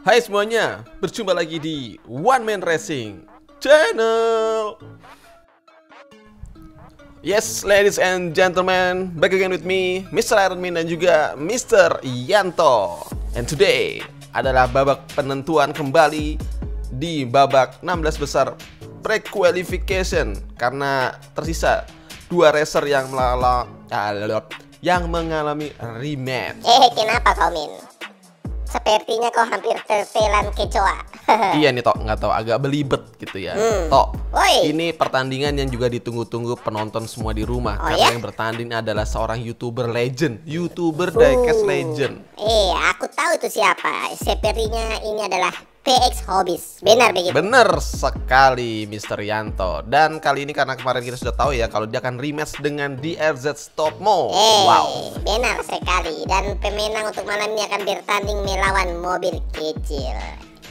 Hai semuanya, berjumpa lagi di One Man Racing Channel. Yes, ladies and gentlemen, back again with me, Mr. Iron Man dan juga Mr. Yanto. And today adalah babak penentuan kembali di babak 16 besar pre-qualification karena tersisa dua racer yang melala, yang mengalami rematch. Eh, kenapa kau Min? Sepertinya kau hampir tertelan kecoa. iya nih Tok, nggak tahu agak belibet gitu ya. Hmm. Tok, Woi. ini pertandingan yang juga ditunggu-tunggu penonton semua di rumah Oh, karena ya? yang bertanding adalah seorang youtuber legend, youtuber diecast legend. Eh, aku tahu itu siapa. Sepertinya ini adalah PX Hobbies. Benar begitu? Bener sekali Mr. Yanto Dan kali ini karena kemarin kita sudah tahu ya Kalau dia akan rematch dengan DRZ Stopmo Eh, Wow benar sekali. Dan pemenang untuk malam ini akan bertanding melawan mobil kecil.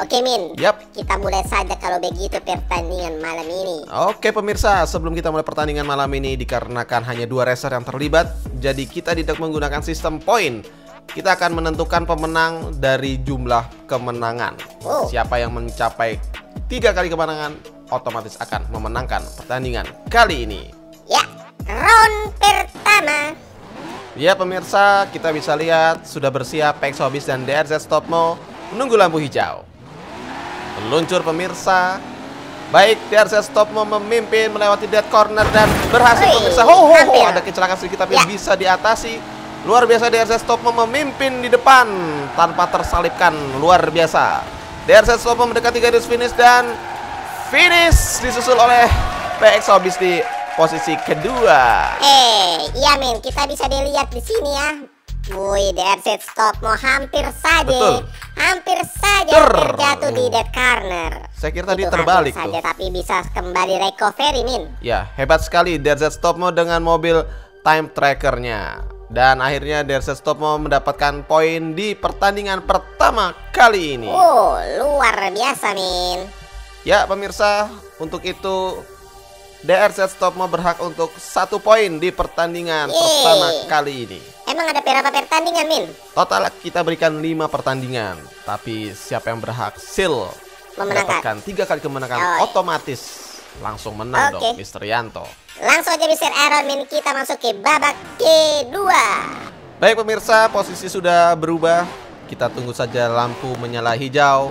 Oke Min, Yap kita mulai saja kalau begitu pertandingan malam ini. Oke pemirsa, sebelum kita mulai pertandingan malam ini dikarenakan hanya dua racer yang terlibat, jadi kita tidak menggunakan sistem poin. Kita akan menentukan pemenang dari jumlah kemenangan. Oh. Siapa yang mencapai tiga kali kemenangan, otomatis akan memenangkan pertandingan kali ini. Ya, round pertama. Ya pemirsa, kita bisa lihat sudah bersiap Pex Hobbies dan DRZ Stopmo menunggu lampu hijau. Meluncur pemirsa. Baik, DRZ Stopmo memimpin melewati dead corner dan berhasil Wih, pemirsa. Ho, ho, ho, ada kecelakaan sedikit tapi Ya. bisa diatasi. Luar biasa DRZ Stopmo memimpin di depan tanpa tersalipkan. Luar biasa. DRZ Stopmo mendekati garis finish dan finish disusul oleh PX Hobbies di posisi kedua. Eh, iya men, kita bisa dilihat di sini ya. Wih, DRZ stop mau hampir saja, Betul. hampir saja Ter. terjatuh di dead corner. Saya kira tadi Itu terbalik hampir tuh. saja, tapi bisa kembali recovery min. Ya, hebat sekali DRZ Stopmo dengan mobil time trackernya. Dan akhirnya DRZ Stopmo mendapatkan poin di pertandingan pertama kali ini. Oh, luar biasa min. Ya, pemirsa, untuk itu DRZ Stopmo berhak untuk satu poin di pertandingan Yeay. pertama kali ini. Emang ada berapa pertandingan min? Total kita berikan lima pertandingan, tapi siapa yang berhasil Memenangkan. mendapatkan tiga kali kemenangan Oh, otomatis langsung menang Oke. dong, Mr. Yanto. Langsung aja Mr. Aaron min, kita masuk ke babak kedua. Baik pemirsa, posisi sudah berubah. Kita tunggu saja lampu menyala hijau.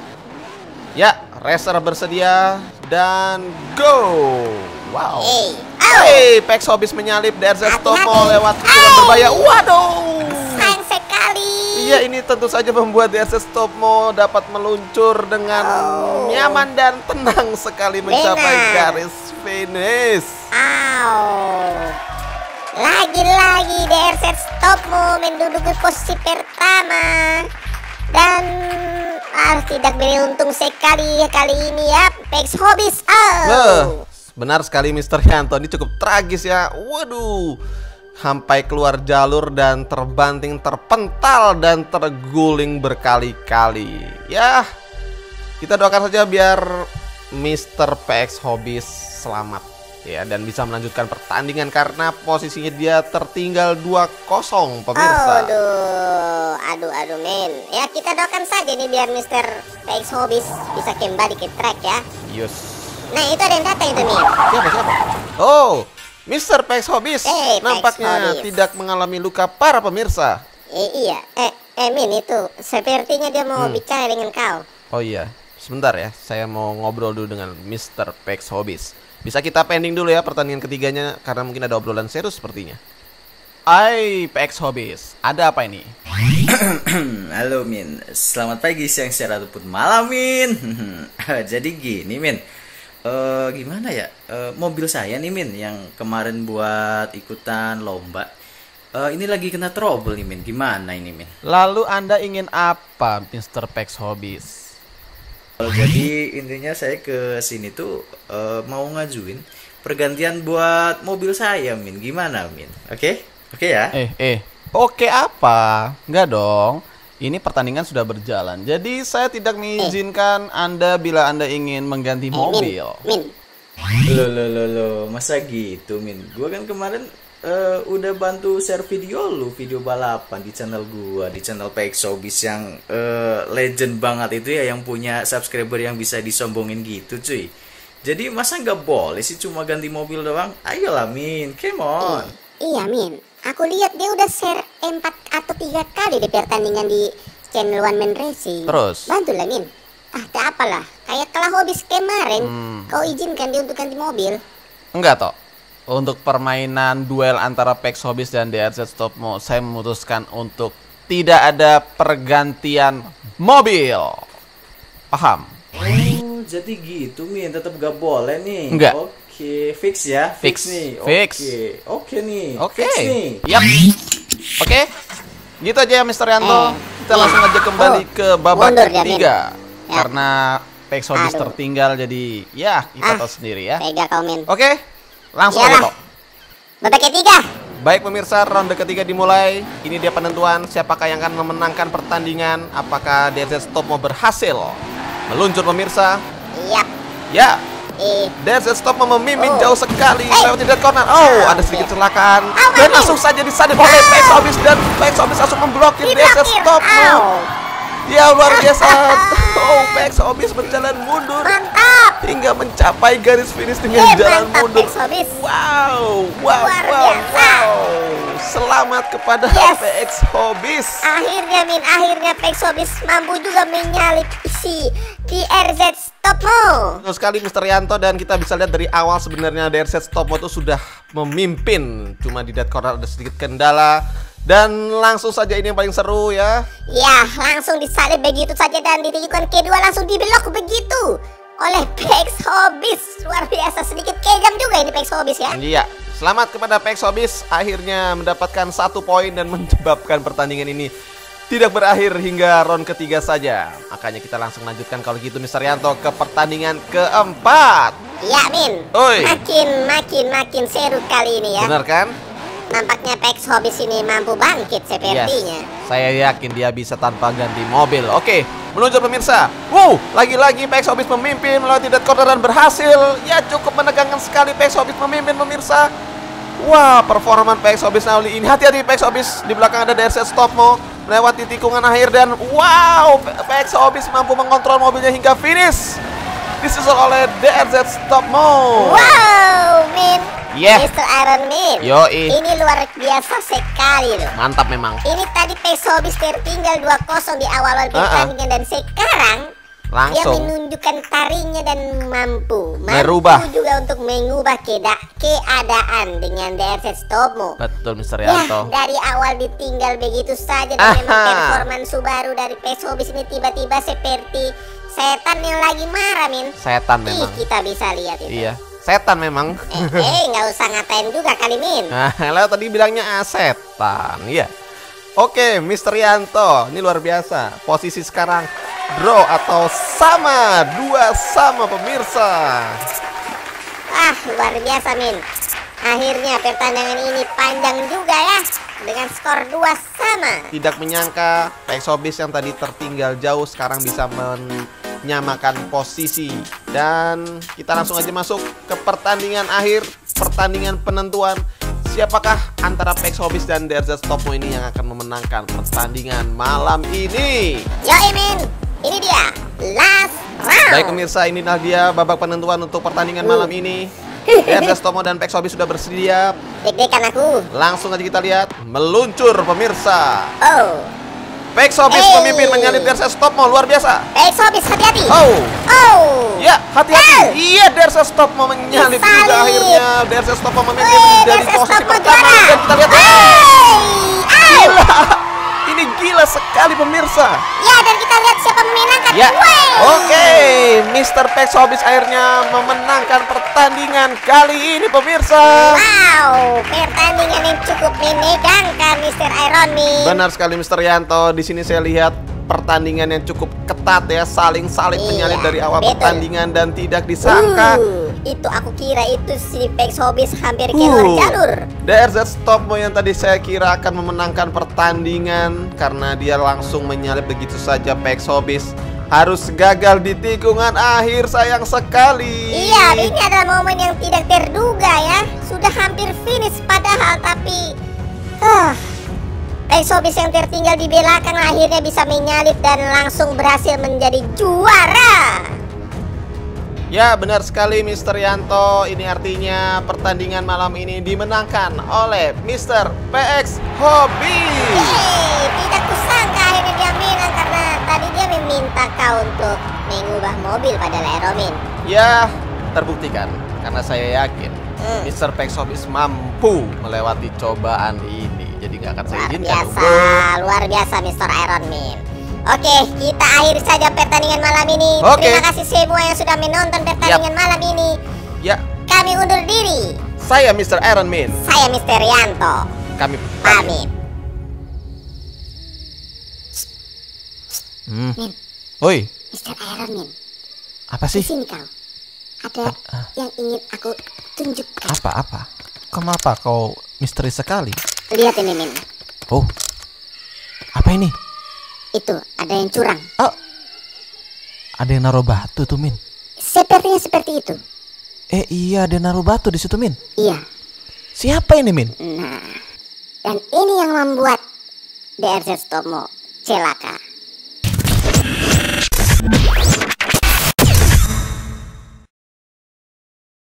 Ya, racer bersedia dan go. Wow. Eh, au, Hey, Pex Hobbies menyalip DRZ Hati-hati. lewat tikungan berbahaya. Waduh. sayang sekali. Iya, ini tentu saja membuat DRZ Stomo dapat meluncur dengan Oh. nyaman dan tenang sekali mencapai Benar. garis finish. Au. Lagi-lagi DRZ stop mau menduduki posisi pertama dan ah, tidak beruntung sekali kali ini ya Pex Hobbies oh. benar sekali Mr. Yanto ini cukup tragis ya. Waduh. Sampai keluar jalur dan terbanting, terpental dan terguling berkali-kali. Ya. Kita doakan saja biar Mr. PX Hobbies selamat ya dan bisa melanjutkan pertandingan karena posisinya dia tertinggal 2-0 pemirsa. Aduh, aduh, aduh men. Ya kita doakan saja nih biar Mr. Pex Hobbies bisa kembali ke track ya. Yus. Nah itu ada yang datang itu Min. Siapa siapa? Oh, Mr. PX Hobbies Eh, PX nampaknya Hobbies. tidak mengalami luka parah pemirsa. Eh iya, eh, eh Min itu sepertinya dia mau Hmm. bicara dengan kau. Oh iya, sebentar ya. Saya mau ngobrol dulu dengan Mr. Pex Hobbies. Bisa kita pending dulu ya pertandingan ketiganya karena mungkin ada obrolan serius sepertinya. Hai Pex Hobbies, ada apa ini? Halo Min, selamat pagi, siang, siang ataupun malam Min. Jadi gini Min, Eh gimana ya? Eh, mobil saya nih Min yang kemarin buat ikutan lomba. Eh ini lagi kena trouble nih Min. Gimana ini Min? Lalu Anda ingin apa Mr. Pex Hobbies? Jadi intinya saya ke sini tuh eh, mau ngajuin pergantian buat mobil saya Min. Gimana Min? Oke? Oke ya? Eh, eh. Oke apa? Enggak dong. Ini pertandingan sudah berjalan. Jadi saya tidak mengizinkan Anda bila Anda ingin mengganti Eh, mobil. Min, Min, Loh, loh, loh, loh. Masa gitu Min? Gua kan kemarin eh, udah bantu share video lu, video balapan di channel gua, di channel PX Showbiz yang eh, legend banget itu ya yang punya subscriber yang bisa disombongin gitu, cuy. Jadi masa nggak boleh sih cuma ganti mobil doang? Ayolah Min, come on. Iya Min, aku lihat dia udah share 4 atau 3 kali di pertandingan di channel One Man Racing. Terus? Bantulah Min. Ah, tak apalah. Kayak kalah habis kemarin, Hmm. kau izinkan dia untuk ganti mobil. Enggak toh. Untuk permainan duel antara PEX Hobbies dan DRZ Stopmo, saya memutuskan untuk tidak ada pergantian mobil. Paham? Oh, jadi gitu Min, tetap gak boleh nih. Enggak. Oke, fix ya. Fix. nih. Fix. Oke, oke nih. Oke. Fix nih. Yap. Oke. Gitu aja ya Mr. Yanto. Eh, Kita langsung aja kembali oh, ke babak mundur ketiga. Ya. Karena PEX Hobbies Aduh. tertinggal jadi ya kita Ah. tahu sendiri ya. Tega kau Min. Oke. Langsung Iyalah. aja toh. Babak ketiga. Baik pemirsa, ronde ketiga dimulai. Ini dia penentuan siapakah yang akan memenangkan pertandingan. Apakah DRZ Stop mau berhasil meluncur pemirsa? Yap. Ya, DRZ Stop mau memimpin Oh. jauh sekali Eh. lewat tidak corner. Oh, Ah, ada sedikit kecelakaan. Awas, Dan langsung saja disadap oleh PX Obis dan PX Obis langsung memblokir diblokir. Stop. Au. Ya luar biasa. Oh, PX Obis berjalan mundur Mantap. Hingga mencapai garis finish dengan Eh, jalan mantap mundur. PX Hobbies. Wow, wow, Luar wow, biasa. wow. Selamat kepada Yes. PX Hobbies. Akhirnya Min, akhirnya Pexobis mampu juga menyalip si DRZ Stopmo. Betul sekali Mr. Yanto dan kita bisa lihat dari awal sebenarnya DRZ Stopmo itu sudah memimpin. Cuma di dead corner ada sedikit kendala dan langsung saja ini yang paling seru ya. Ya, langsung disalip begitu saja dan di tikungan kedua langsung diblok begitu oleh Pex Hobbies. Luar biasa, sedikit kejam juga ini Pex Hobbies ya. Iya, selamat kepada PX Hobbies akhirnya mendapatkan satu poin dan menyebabkan pertandingan ini tidak berakhir hingga round ketiga saja. Makanya kita langsung lanjutkan kalau gitu Mr. Yanto ke pertandingan keempat. Ya, Min. Oi. Makin, makin, makin seru kali ini ya. Benar kan? Nampaknya Pex Hobbies ini mampu bangkit sepertinya. Yes. Saya yakin dia bisa tanpa ganti mobil. Oke, meluncur pemirsa. Wow, lagi-lagi PX Hobbies memimpin melalui dead corner dan berhasil. Ya cukup menegangkan sekali PX Hobbies memimpin pemirsa. Wah, performa PX Hobbies kali ini. Hati-hati PX Hobbies di belakang ada DRZ Stopmo melewati tikungan akhir dan wow, PX Hobbies mampu mengontrol mobilnya hingga finish. Disusul oleh DRZ Stopmo. Wow, Min. Yeah. Mr. Iron Man. Yoi. Ini luar biasa sekali loh. Mantap memang. Ini tadi Pex Hobbies tertinggal 2-0 di awal-awal Ah, ah. pertandingan dan sekarang dia Langsung. menunjukkan taringnya dan mampu, mampu Merubah. juga untuk mengubah keda keadaan dengan DRZ Stopmo. Betul Mr. Ya, Yanto. dari awal ditinggal begitu saja dan memang performan Subaru dari Pex Hobbies ini tiba-tiba seperti setan yang lagi marah, Min. Setan Ih, memang. kita bisa lihat itu. Iya, setan memang. Eh, eh, nggak usah ngatain juga kali, Min. Nah, tadi bilangnya ah, setan, iya. Oke, Mr. Yanto, ini luar biasa. Posisi sekarang draw atau sama, dua sama pemirsa. Ah, luar biasa, Min. Akhirnya pertandingan ini panjang juga ya. Dengan skor 2 sama. Tidak menyangka PX Hobbies yang tadi tertinggal jauh sekarang bisa menyamakan posisi. Dan kita langsung aja masuk ke pertandingan akhir, pertandingan penentuan. Siapakah antara PX Hobbies dan DRZ Stopmo ini yang akan memenangkan pertandingan malam ini? Yo, Min. Ini dia. Last round. Baik pemirsa, inilah dia babak penentuan untuk pertandingan malam ini. DRZ Tomo dan Pex Hobbies sudah bersedia. Deg-degan aku. Langsung aja kita lihat meluncur pemirsa. Oh. Pex Hobbies Hey. memimpin menyalip DRZ Tomo luar biasa. Pex Hobbies. Oh, Oh. ya hati-hati. Eh. Iya Tomo menyalip juga Disalip. akhirnya. DRZ Tomo memimpin Wih, dari Versus posisi pertama dan kita lihat. Hey. Au. Gila. Ini gila sekali pemirsa. Ya, dan kita lihat siapa memenangkan. Ya, oke, Mr. Pex Hobbies akhirnya memenangkan pertandingan kali ini pemirsa. Wow, pertandingan yang cukup menegangkan Mr. Iron Man. Benar sekali Mr. Yanto. Di sini saya lihat pertandingan yang cukup ketat ya, saling saling Iya, menyalip dari awal betul. pertandingan dan tidak disangka Uh, itu aku kira itu si Pex Hobbies hampir keluar Uh. jalur. DRZ Stopmo yang tadi saya kira akan memenangkan pertandingan karena dia langsung menyalip begitu saja Pex Hobbies harus gagal di tikungan akhir sayang sekali. Iya, ini adalah momen yang tidak terduga ya. Sudah hampir finish padahal tapi huh, Sobis yang tertinggal di belakang akhirnya bisa menyalip dan langsung berhasil menjadi juara. Ya benar sekali Mr. Yanto Ini artinya pertandingan malam ini dimenangkan oleh Mr. PX Hobby Yeay, tidak kusangka akhirnya dia menang karena tadi dia meminta kau untuk mengubah mobil pada Leromin Ya terbuktikan karena saya yakin Hmm. Mr. PX Hobby mampu melewati cobaan ini Nggak akan saya Luar izinkan biasa, untuk luar biasa Mr. Iron Man Oke, kita akhiri saja pertandingan malam ini Oke. Terima kasih semua yang sudah menonton pertandingan malam ini Ya Kami undur diri saya Mr. Iron Man Saya Mr. Yanto Kami Pamit Hmm. Min, Oi Mr. Iron Man apa Di sih? sini kau Ada yang ingin aku tunjukkan Apa apa? Kenapa kau misteri sekali? Lihat ini Min Oh apa ini? Itu ada yang curang Oh ada yang naruh batu tuh Min. Sepertinya seperti itu Eh iya ada yang naruh batu di situ Min. Iya Siapa ini Min? Nah Dan ini yang membuat DRZ Stomo celaka